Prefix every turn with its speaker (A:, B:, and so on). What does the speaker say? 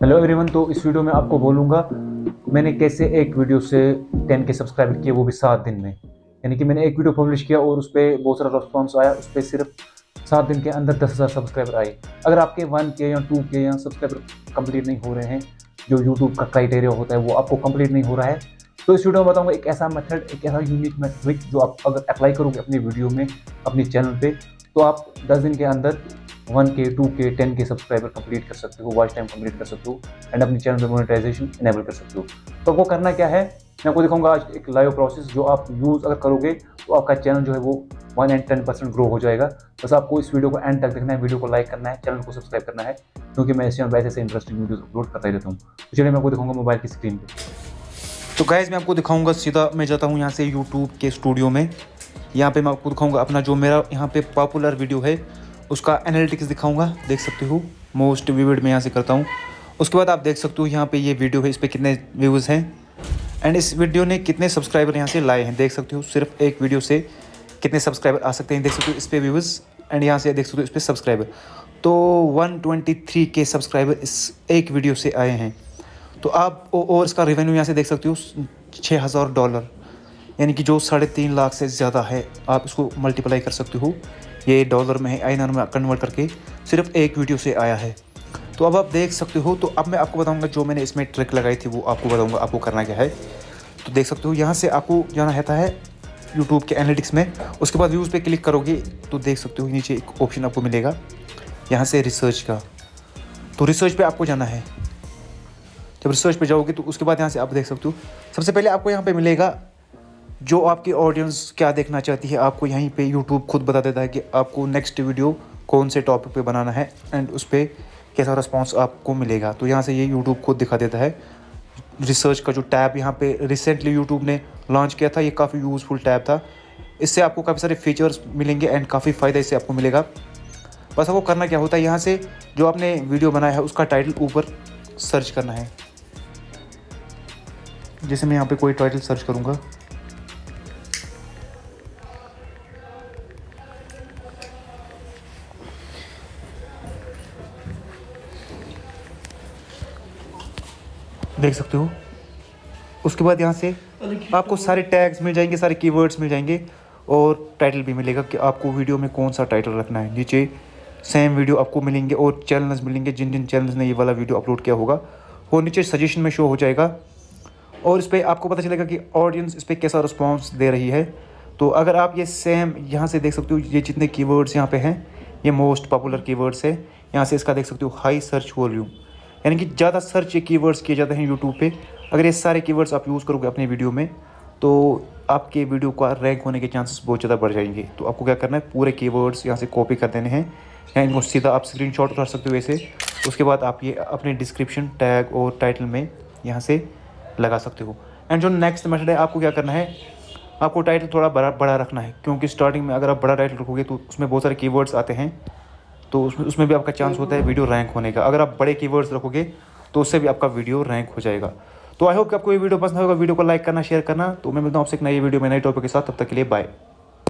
A: Hello everyone तो इस video में आपको बोलूँगा, मैंने कैसे एक वीडियो से टेन के सब्सक्राइबर किए वो भी सात दिन में। यानी कि मैंने एक वीडियो पब्लिश किया और उस पर बहुत सारा रिस्पॉन्स आया, उस पर सिर्फ़ सात दिन के अंदर दस हज़ार सब्सक्राइबर आए। अगर आपके वन के या टू के या सब्सक्राइबर कंप्लीट नहीं हो रहे हैं, जो यूट्यूब का क्राइटेरिया होता है वो आपको कंप्लीट नहीं हो रहा है तो इस वीडियो में बताऊँगा एक ऐसा मेथड एक ऐसा यूनिक मेथड जो आप अगर अप्लाई करोगे अपनी वीडियो में, अपनी चैनल पे तो आप दस दिन के अंदर वन के, टू के, टेन के सब्सक्राइबर कंप्लीट कर सकते हो वॉच टाइम कंप्लीट कर सकते हो एंड अपनी चैनल पर मोनिटाइजेशन इनेबल कर सकते हो। तो वो करना क्या है? मैं आपको दिखाऊँगा आज एक लाइव प्रोसेस जो आप यूज़ अगर करोगे तो आपका चैनल जो है वो one and ten percent grow हो जाएगा। बस आपको इस वीडियो को एंड तक देखना है वीडियो को लाइक करना है चैनल को सब्सक्राइब करना है, क्योंकि मैं इस वैसे से इंटरेस्टिंग वीडियोस अपलोड करता ही रहता हूँ। तो चलिए मैं आपको दिखाऊँगा मोबाइल की स्क्रीन पर
B: तो गैस मैं आपको दिखाऊँगा सीधा, मैं जाता हूँ यहाँ से यूट्यूब के स्टूडियो में। यहाँ पे मैं आपको दिखाऊँगा अपना जो मेरा यहाँ पे पॉपुलर वीडियो है उसका एनालिटिक्स दिखाऊँगा, देख सकते हो मोस्ट व्यूड में यहाँ से करता हूँ। उसके बाद आप देख सकते हो यहाँ पे ये वीडियो है, इस पर कितने व्यूज़ हैं। एंड इस वीडियो ने कितने सब्सक्राइबर यहाँ से लाए हैं, देख सकते हो, सिर्फ़ एक वीडियो से कितने सब्सक्राइबर आ सकते हैं, देख सकते हो, इस पर व्यूज़ एंड यहाँ से देख सकते हो, इस पर सब्सक्राइबर तो 123 के सब्सक्राइबर इस एक वीडियो से आए हैं। तो आप और इसका रेवेन्यू यहाँ से देख सकते हो, छः हज़ार डॉलर यानी कि जो साढ़े तीन लाख से ज़्यादा है, आप इसको मल्टीप्लाई कर सकते हो। ये डॉलर में है आई में कन्वर्ट करके सिर्फ़ एक वीडियो से आया है। तो अब आप देख सकते हो तो अब मैं आपको बताऊँगा जो मैंने इसमें ट्रिक लगाई थी, वो आपको बताऊँगा, आपको करना क्या है। तो देख सकते हो, यहाँ से आपको जाना रहता है यूट्यूब के एनालिटिक्स में। उसके बाद व्यूज़ पे क्लिक करोगे तो देख सकते हो, नीचे एक ऑप्शन आपको मिलेगा, यहाँ से रिसर्च का। तो रिसर्च पे आपको जाना है। जब रिसर्च पे जाओगे तो उसके बाद यहाँ से आप देख सकते हो, सबसे पहले आपको यहाँ पे मिलेगा जो आपकी ऑडियंस क्या देखना चाहती है, आपको यहीं पे यूट्यूब खुद बता देता है कि आपको नेक्स्ट वीडियो कौन से टॉपिक पे बनाना है एंड उस पर कैसा रिस्पॉन्स आपको मिलेगा। तो यहाँ से ये यूट्यूब खुद दिखा देता है। रिसर्च का जो टैब यहाँ पे रिसेंटली यूट्यूब ने लॉन्च किया था, ये काफ़ी यूज़फुल टैब था। इससे आपको काफ़ी सारे फीचर्स मिलेंगे एंड काफ़ी फ़ायदा इससे आपको मिलेगा। बस आपको करना क्या होता है, यहाँ से जो आपने वीडियो बनाया है, उसका टाइटल ऊपर सर्च करना है। जैसे मैं यहाँ पे कोई टाइटल सर्च करूँगा। देख सकते हो। उसके बाद यहाँ से आपको सारे टैग्स मिल जाएँगे, सारे कीवर्ड्स मिल जाएँगे और टाइटल भी मिलेगा कि आपको वीडियो में कौन सा टाइटल रखना है। नीचे सेम वीडियो आपको मिलेंगे और चैनल्स मिलेंगे, जिन जिन चैनल्स ने ये वाला वीडियो अपलोड किया होगा, वो नीचे सजेशन में शो हो जाएगा। और इस पर आपको पता चलेगा कि ऑडियंस इस पर कैसा रिस्पॉन्स दे रही है। तो अगर आप ये सेम यहाँ से देख सकते हो, ये जितने कीवर्ड्स यहाँ पे हैं, ये मोस्ट पॉपुलर कीवर्ड्स है, यहाँ से इसका देख सकते हो हाई सर्च वॉल्यूम यानी कि ज़्यादा सर्च ये कीवर्ड्स किए जाते हैं यूट्यूब पे। अगर ये सारे कीवर्ड्स आप यूज़ करोगे अपने वीडियो में तो आपके वीडियो का रैंक होने के चांसेस बहुत ज़्यादा बढ़ जाएँगे। तो आपको क्या करना है, पूरे कीवर्ड्स यहाँ से कॉपी कर देने हैं। या इनको सीधा आप स्क्रीन शॉट उठा सकते हो वैसे। उसके बाद आप ये अपने डिस्क्रिप्शन टैग और टाइटल में यहाँ से लगा सकते हो। एंड जो नेक्स्ट मेथड है, आपको क्या करना है, आपको टाइटल थोड़ा बड़ा बड़ा रखना है। क्योंकि स्टार्टिंग में अगर आप बड़ा टाइटल रखोगे तो उसमें बहुत सारे कीवर्ड्स आते हैं। तो उसमें उसमें भी आपका चांस होता है वीडियो रैंक होने का। अगर आप बड़े कीवर्ड्स रखोगे तो उससे भी आपका वीडियो रैंक हो जाएगा। तो आई होप कि आपको ये वीडियो पसंद होगा। वीडियो को लाइक करना शेयर करना। तो मैं मिलता हूँ आपसे एक नई वीडियो में नए टॉपिक के साथ। तब तक के लिए बाय